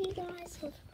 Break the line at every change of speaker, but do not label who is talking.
you
guys, two.